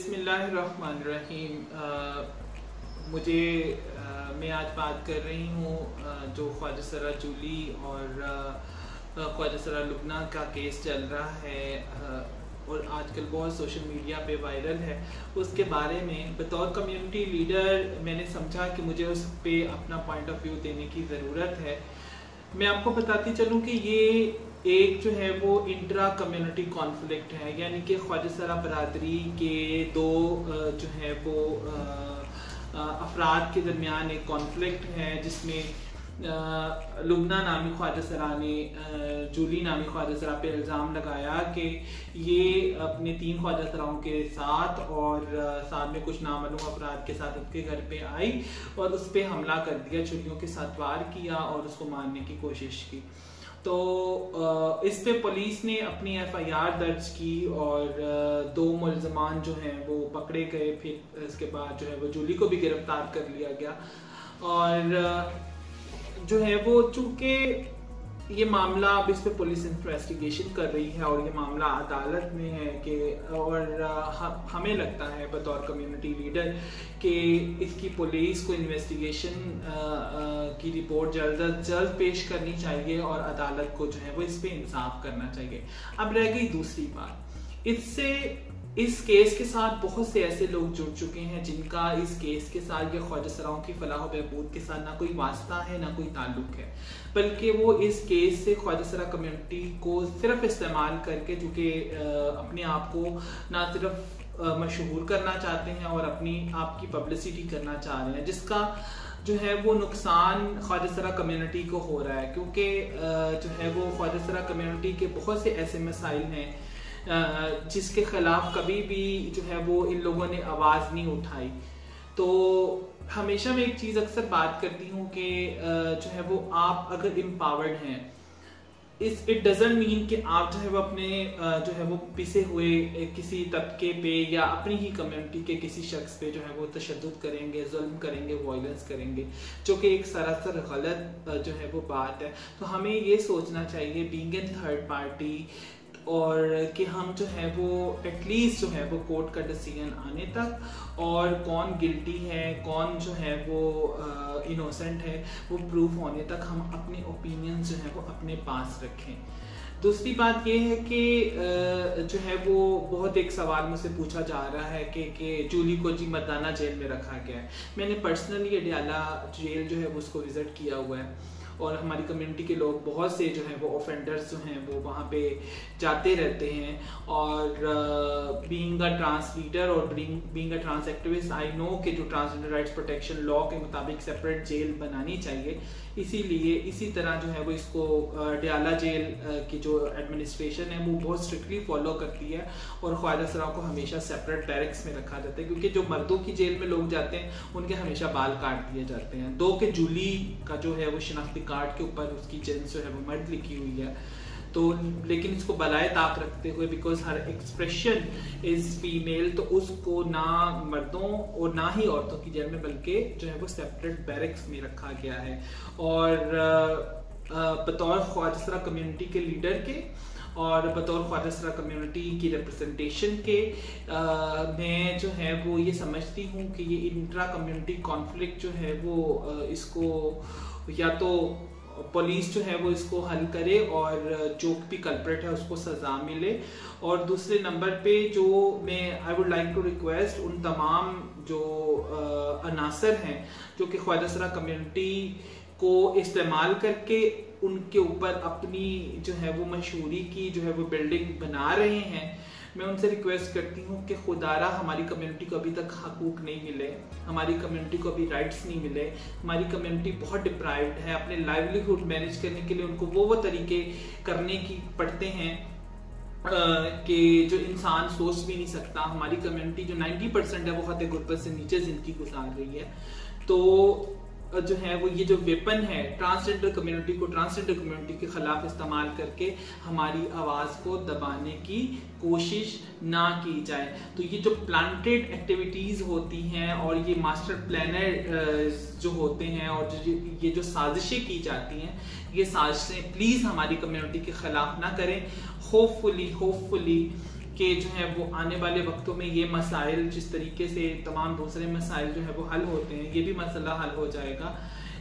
بسم اللہ الرحمن الرحیم۔ مجھے میں آج بات کر رہی ہوں جو خواجہ سرا جولی اور خواجہ سرا لبنہ کا کیس چل رہا ہے اور آج کل بہت سوشل میڈیا پہ وائرل ہے۔ اس کے بارے میں بطور کمیونٹی لیڈر میں نے سمجھا کہ مجھے اس پہ اپنا پوائنٹ آف ویو دینے کی ضرورت ہے۔ میں آپ کو بتاتی چلوں کہ یہ ایک جو ہے وہ انٹرا کمیونٹی کانفلکٹ ہے یعنی کہ خواجہ سرا برادری کے دو جو ہے وہ افراد کے درمیان ایک کانفلکٹ ہے، جس میں لبنہ نامی خواجہ سرا نے جولی نامی خواجہ سرا پہ الزام لگایا کہ یہ اپنے تین خواجہ سراؤں کے ساتھ اور ساتھ میں کچھ نامعلوم افراد کے ساتھ ان کے گھر پہ آئی اور اس پہ حملہ کر دیا، چھٹیوں کے ساتھ وار کیا اور اس کو مارنے کی کوشش کی۔ تو اس پہ پولیس نے اپنی ایف آئی آر درج کی اور دو ملزمان جو ہیں وہ پکڑے گئے، پھر اس کے بعد جو ہے وہ جولی کو بھی گرفتار کر لیا گیا۔ اور جو ہے وہ چونکہ یہ معاملہ اب اس پہ پولیس انویسٹیگیشن کر رہی ہے اور یہ معاملہ عدالت میں ہے کہ اور ہمیں لگتا ہے بطور کمیونٹی لیڈر کہ اس کی پولیس کو انویسٹیگیشن کی رپورٹ جلد از جلد پیش کرنی چاہیے اور عدالت کو جو ہے وہ اس پہ انصاف کرنا چاہیے۔ اب رہ گئی دوسری بات۔ اس سے اس کیس کے ساتھ بہت سے ایسے لوگ جڑ چکے ہیں جن کا اس کیس کے ساتھ یا خواجہ سراؤں کی فلاح و بہبود کے ساتھ نہ کوئی واسطہ ہے، نہ کوئی تعلق ہے۔ بلکہ وہ اس کیس سے خواجہ سرا کمیونٹی کو صرف استعمال کر کے، جو کہ اپنے آپ کو نہ صرف مشہور کرنا چاہتے ہیں اور اپنی آپ کی پبلسٹی کرنا چاہ رہے ہیں، جس کا جو ہے وہ نقصان خواجہ سرا کمیونٹی کو ہو رہا ہے۔ کیونکہ جو ہے وہ خواجہ سرا کمیونٹی کے بہت سے ایسے مسائل ہیں جس کے خلاف کبھی بھی جو ہے وہ ان لوگوں نے آواز نہیں اٹھائی۔ تو ہمیشہ میں ایک چیز اکثر بات کرتی ہوں کہ جو ہے وہ آپ اگر امپاورڈ ہیں، اس اٹ ڈزنٹ مین کہ آپ جو ہے وہ اپنے جو ہے وہ پسے ہوئے کسی طبقے پہ یا اپنی ہی کمیونٹی کے کسی شخص پہ جو ہے وہ تشدد کریں گے، ظلم کریں گے وائلنس کریں گے، جو کہ ایک سراسر غلط جو ہے وہ بات ہے۔ تو ہمیں یہ سوچنا چاہیے بینگ این تھرڈ پارٹی اور کہ ہم جو ہے وہ ایٹ لیسٹ جو ہے وہ کورٹ کا ڈسیزن آنے تک اور کون گلٹی ہے، کون جو ہے وہ انوسنٹ ہے، وہ پروف ہونے تک ہم اپنے اوپینینز جو ہیں وہ اپنے پاس رکھیں۔ دوسری بات یہ ہے کہ جو ہے وہ بہت ایک سوال مجھ سے پوچھا جا رہا ہے کہ کہ جولی کو جی مردانہ جیل میں رکھا گیا ہے۔ میں نے پرسنلی اڈیالہ جیل جو ہے وہ اس کو وزٹ کیا ہوا ہے۔ اور ہماری کمیونٹی کے لوگ بہت سے جو ہیں وہ اوفینڈرز جو ہیں وہ وہاں پہ جاتے رہتے ہیں اور بینگ اے ٹرانس لیڈر اور being a trans activist I know کہ جو ٹرانسجنڈر رائٹس پروٹیکشن لا کے مطابق سیپریٹ جیل بنانی چاہیے۔ اسی لیے اسی طرح جو ہے وہ اس کو ڈیالہ جیل کی جو ایڈمنسٹریشن ہے وہ بہت اسٹرکٹلی فالو کرتی ہے اور خواجہ سرا کو ہمیشہ سیپریٹ بیرکس میں رکھا جاتا ہے۔ کیونکہ جو مردوں کی جیل میں لوگ جاتے ہیں، ان کے ہمیشہ بال کاٹ دیے جاتے ہیں۔ دو کے جولی کا جو ہے وہ شناختی کارڈ کے اوپر اس کی جنس جو ہے وہ مرد لکھی ہوئی ہے۔ تو لیکن اس کو بلائے طاق رکھتے ہوئے بیکاز ہر ایکسپریشن از فیمیل تو اس کو نہ مردوں اور نہ ہی عورتوں کی جیل میں، بلکہ جو ہے وہ سیپریٹ بیرکس میں رکھا گیا ہے۔ اور بطور خواجہ کمیونٹی کے لیڈر کے اور بطور خواجہ کمیونٹی کی ریپرزنٹیشن کے میں جو ہے وہ یہ سمجھتی ہوں کہ یہ انٹرا کمیونٹی کانفلکٹ جو ہے وہ اس کو یا تو پولیس جو ہے وہ اس کو حل کرے اور جو بھی کلپریٹ ہے اس کو سزا ملے۔ اور دوسرے نمبر پہ جو میں I would like to request ان تمام جو عناصر ہیں جو کہ خواجہ سرا کمیونٹی کو استعمال کر کے ان کے اوپر اپنی جو ہے وہ مشہوری کی جو ہے وہ بلڈنگ بنا رہے ہیں، میں ان سے ریکویسٹ کرتی ہوں کہ خدارہ ہماری کمیونٹی کو ابھی تک حقوق نہیں ملے، ہماری کمیونٹی کو ابھی رائٹس نہیں ملے، ہماری کمیونٹی بہت ڈپرائیوڈ ہے، اپنے لائیولیہڈ مینج کرنے کے لیے ان کو وہ وہ طریقے کرنے کی پڑتے ہیں کہ جو انسان سوچ بھی نہیں سکتا، ہماری کمیونٹی جو نائنٹی پرسینٹ ہے وہ خطے غربت سے نیچے زندگی گزار رہی ہے۔ تو جو ہے وہ یہ جو ویپن ہے ٹرانسجنڈر کمیونٹی کو ٹرانسجنڈر کمیونٹی کے خلاف استعمال کر کے ہماری آواز کو دبانے کی کوشش نہ کی جائے۔ تو یہ جو پلانٹیڈ ایکٹیویٹیز ہوتی ہیں اور یہ ماسٹر پلانر جو ہوتے ہیں اور یہ جو سازشیں کی جاتی ہیں، یہ سازشیں پلیز ہماری کمیونٹی کے خلاف نہ کریں۔ ہوپ فلی ہوپ فلی کہ جو ہے وہ آنے والے وقتوں میں یہ مسائل جس طریقے سے تمام دوسرے مسائل جو ہے وہ حل ہوتے ہیں، یہ بھی مسئلہ حل ہو جائے گا۔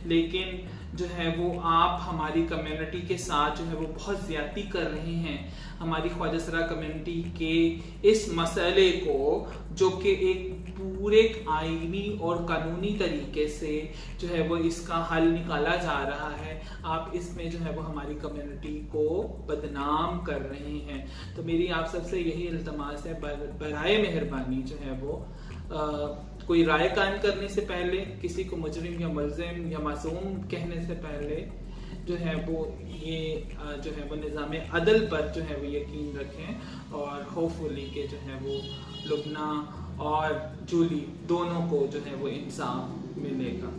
لیکن جو ہے وہ آپ ہماری کمیونٹی کے ساتھ جو ہے وہ بہت زیادتی کر رہے ہیں۔ ہماری خواجہ سرا کمیونٹی کے اس مسئلے کو جو کہ ایک پورے آئینی اور قانونی طریقے سے جو ہے وہ اس کا حل نکالا جا رہا ہے۔ آپ اس میں جو ہے وہ ہماری کمیونٹی کو بدنام کر رہے ہیں۔ تو میری آپ سب سے یہی التماس ہے برائے مہربانی جو ہے وہ کوئی رائے قائم کرنے سے پہلے کسی کو مجرم یا ملزم یا معصوم کہنے سے پہلے جو ہے وہ یہ جو ہے وہ نظام عدل پر جو ہے وہ یقین رکھیں اور ہوپ فلی کہ جو ہے وہ لبنا اور جولی دونوں کو جو ہے وہ انصاف ملے گا۔